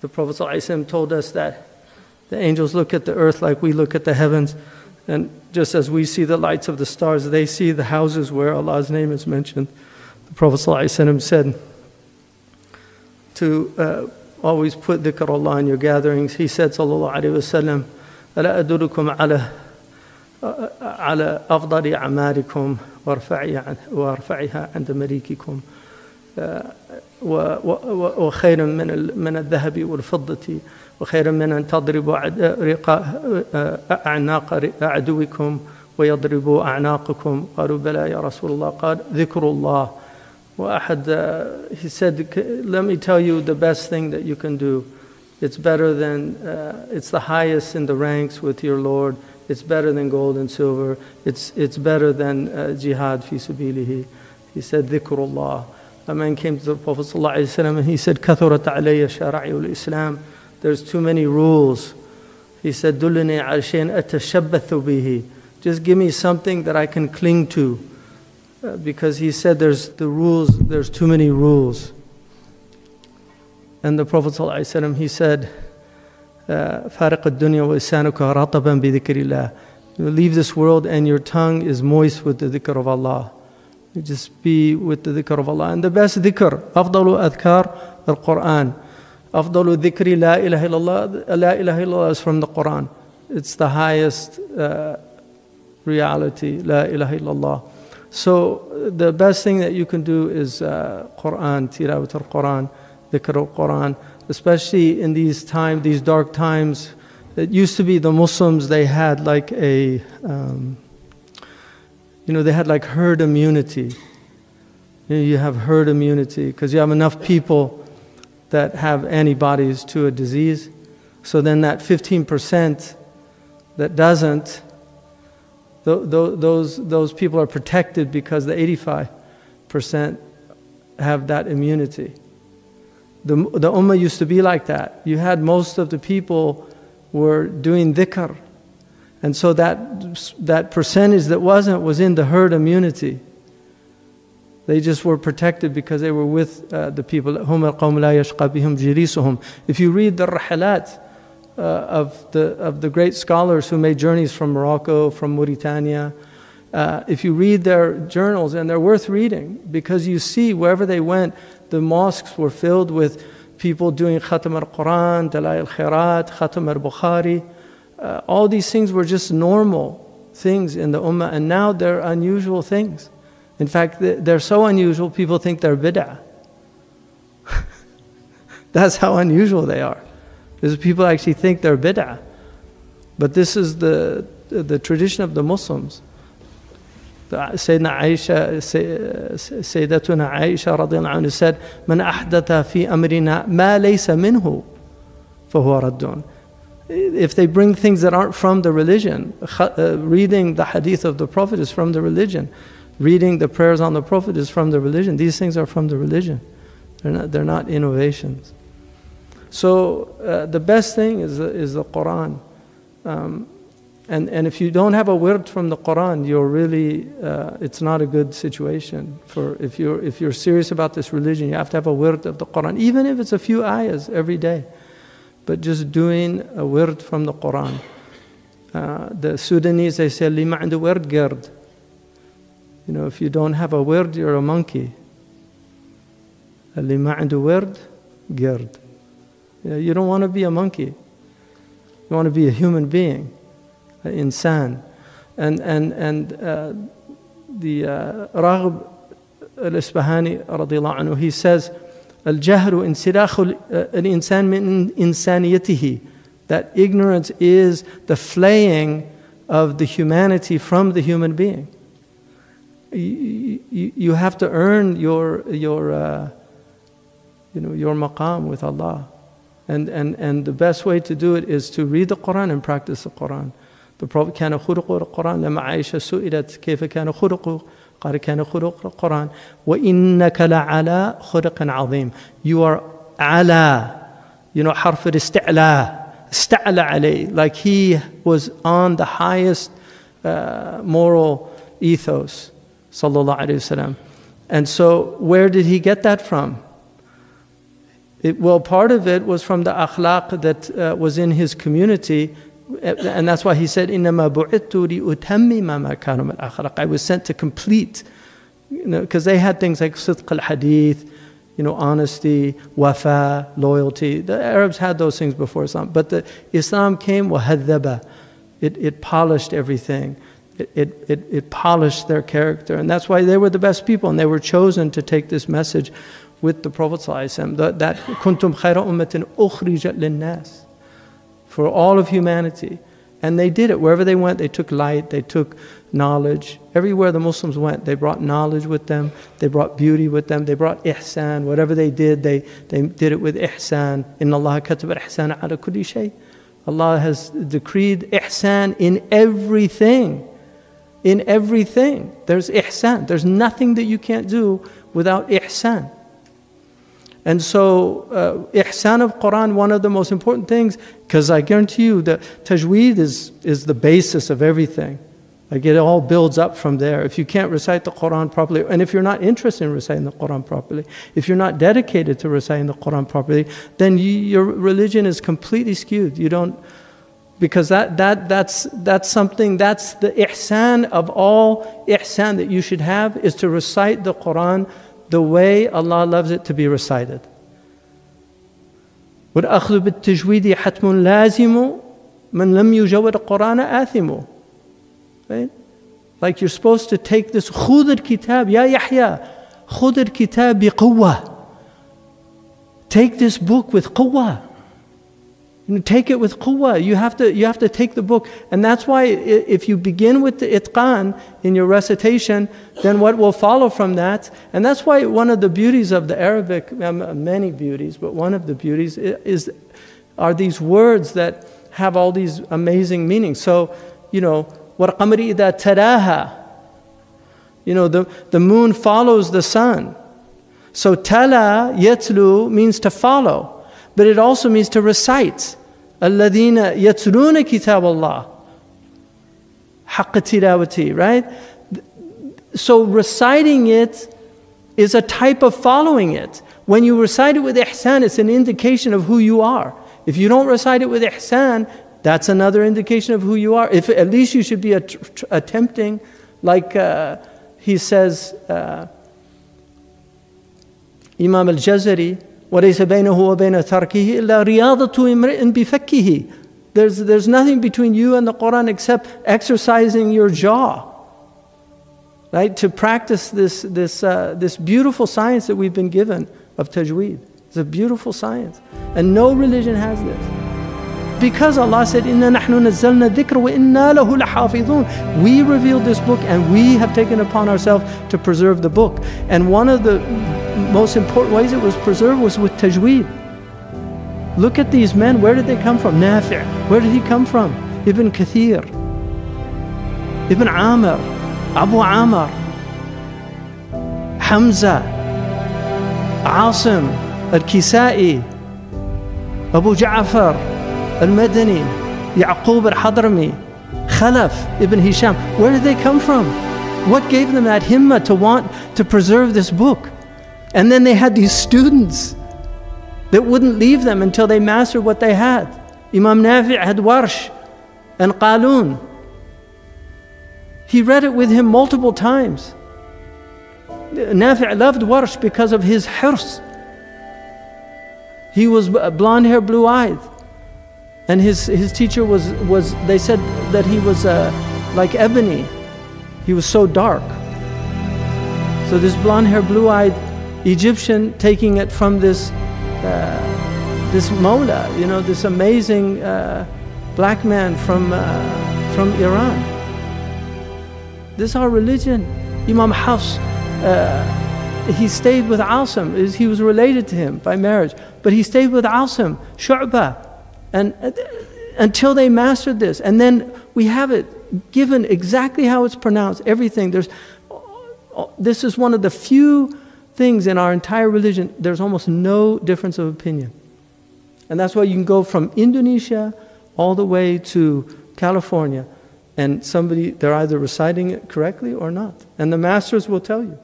The Prophet ﷺ told us that the angels look at the earth like we look at the heavens. And just as we see the lights of the stars, they see the houses where Allah's name is mentioned. The Prophet ﷺ said to uh, always put dhikr Allah in your gatherings. He said, Sallallahu Alaihi Wasallam, ألا أدلكم على على أفضل أعمالكم وارفعها عند مليككم وخير من من الذهب والفضة وخير من أن تضربوا أعناق عدوكم ويضربوا أعناقكم قالوا بلى يا رسول الله قال ذكر الله وأحد he said let me tell you the best thing that you can do it's better than uh, it's the highest in the ranks with your Lord it's better than gold and silver it's it's better than uh, jihad fi sabilihi he said dhikrullah a man came to the Prophet ﷺ and he said كثرت علي شرائع الإسلام there's too many rules he said دلني على شيء أتشبث به just give me something that I can cling to uh, because he said there's the rules, there's too many rules. And the Prophet ﷺ, he said, فارق الدنيا ولسانك رطبا بذكر الله. You leave this world and your tongue is moist with the dhikr of Allah. You just be with the dhikr of Allah. And the best dhikr, afdalu adhkar, the Quran, Afdalu dhikri la ilaha illallah, la ilaha illallah is from the Quran. It's the highest uh, reality, la ilaha illallah. So the best thing that you can do is uh, Quran, tilawat al-Quran, dhikr al-Quran, especially in these times, these dark times. It used to be the Muslims, they had like a... Um, you know, they had like herd immunity. You, know, you have herd immunity because you have enough people that have antibodies to a disease. So then that 15% that doesn't, those, those people are protected because the 85% have that immunity. The, the ummah used to be like that. You had most of the people were doing dhikr. And so that, that percentage that wasn't was in the herd immunity. They just were protected because they were with uh, the people. If you read the rahalat, uh, of, the, of the great scholars who made journeys from Morocco, from Mauritania. Uh, if you read their journals, and they're worth reading because you see wherever they went, the mosques were filled with people doing Khatam al Quran, Dala'il al Khairat, Khatam al Bukhari Uh, all these things were just normal things in the Ummah, and now they're unusual things. In fact, they're so unusual, people think they're bid'ah. That's how unusual they are. Because people actually think they're bid'ah. But this is the, the tradition of the Muslims. Sayyidina Aisha, Sayyidatuna Aisha radiallahu anhu said, من أحدث في أمرنا ما ليس منه فهو رد. if they bring things that aren't from the religion, uh, reading the hadith of the Prophet is from the religion. Reading the prayers on the Prophet is from the religion. These things are from the religion. They're not, they're not innovations. So uh, the best thing is, is the Quran. Um, and, and if you don't have a word from the Quran, you're really, uh, it's not a good situation. For if you're, if you're serious about this religion, you have to have a word of the Quran, even if it's a few ayahs every day but just doing a word from the Quran. Uh, the Sudanese, they say, Lima and the word gerd. You know, if you don't have a word, you're a monkey. Lima and the word gerd. You, don't want to be a monkey. You want to be a human being, an insan. And, and, and uh, the uh, Raghib al-Isfahani, he says, الجهل انسلاخ الإنسان من إنسانيته that ignorance is the flaying of the humanity from the human being. You, you, you have to earn your, your, uh, you know, your maqam with Allah. And, and, and the best way to do it is to read the Quran and practice the Quran. The Prophet كان خلق القرآن لما عائشة سئلت كيف كان خلقه قال كان خلق القرآن وإنك لعلى خلق عظيم You are على You know حرف الاستعلاء استعلى عليه Like he was on the highest uh, moral ethos صلى الله عليه وسلم And so where did he get that from? It, well, part of it was from the akhlaq that uh, was in his community. And that's why he said, إِنَّمَا بُعِثْتُ لِأُتَمِّمَ مَكَارِمَ الْأَخْلَاقِ I was sent to complete, you know, because they had things like sidq al-hadith, you know, honesty, wafa, loyalty. The Arabs had those things before Islam. But the Islam came, وَهَذَّبَ it, it polished everything. It, it, it, it polished their character. And that's why they were the best people. And they were chosen to take this message with the Prophet ﷺ, that kuntum khayra ummatin ukhrijat linnas for all of humanity. And they did it. Wherever they went, they took light, they took knowledge. Everywhere the Muslims went, they brought knowledge with them, they brought beauty with them, they brought ihsan. Whatever they did, they, they did it with ihsan. In Allah kataba ihsan ala kulli shay. Allah has decreed ihsan in everything. In everything. There's ihsan. There's nothing that you can't do without ihsan. And so, uh, ihsan of Quran, one of the most important things, because I guarantee you that tajweed is, is the basis of everything. Like it all builds up from there. If you can't recite the Quran properly, and if you're not interested in reciting the Quran properly, if you're not dedicated to reciting the Quran properly, then you, your religion is completely skewed. You don't, because that, that, that's, that's something, that's the ihsan of all ihsan that you should have, is to recite the Quran the way Allah loves it to be recited. والأخذ بالتجويد حتم لازم من لم يجود القرآن آثم Right? Like you're supposed to take this خذ الكتاب يا يحيى خذ الكتاب بقوة Take this book with قوة take it with quwwah. You have to, you have to take the book. And that's why if you begin with the itqan in your recitation, then what will follow from that, and that's why one of the beauties of the Arabic, um, many beauties, but one of the beauties is, are these words that have all these amazing meanings. So, you know, وَالْقَمَرِ إِذَا تَرَاهَا You know, the, the moon follows the sun. So tala, yetlu, means to follow. But it also means to recite. الذين يتلون كتاب الله حق تلاوته right so reciting it is a type of following it when you recite it with ihsan it's an indication of who you are if you don't recite it with ihsan that's another indication of who you are if at least you should be attempting like uh, he says uh, imam al-jazari وليس بينه وبين تركه إلا رياضة امرئ بفكه there's, there's nothing between you and the Quran except exercising your jaw right to practice this, this, uh, this beautiful science that we've been given of tajweed it's a beautiful science and no religion has this because Allah said, Inna nahnu nazzalna dhikr wa inna lahu lahafidhun. We revealed this book and we have taken upon ourselves to preserve the book. And one of the most important ways it was preserved was with tajweed. Look at these men, where did they come from? Nafi', where did he come from? Ibn Kathir, Ibn Amir, Abu Amr, Hamza, Asim, Al-Kisai, Abu Ja'far, Al-Madani, Yaqub al-Hadrami, Khalaf ibn Hisham. Where did they come from? What gave them that himmah to want to preserve this book? And then they had these students that wouldn't leave them until they mastered what they had. Imam Nafi' had Warsh and Qalun. He read it with him multiple times. Nafi' loved Warsh because of his hirs. He was blonde hair, blue eyed. And his, his teacher was, was, they said that he was uh, like ebony. He was so dark. So this blonde hair, blue eyed Egyptian taking it from this, uh, this Mola, you know, this amazing uh, black man from, uh, from Iran. This is our religion. Imam Hafs, uh, he stayed with Asim. He was related to him by marriage. But he stayed with Asim, Shu'bah. And uh, until they mastered this, and then we have it given exactly how it's pronounced, everything. There's, this is one of the few things in our entire religion, there's almost no difference of opinion. And that's why you can go from Indonesia all the way to California, and somebody, they're either reciting it correctly or not. And the masters will tell you.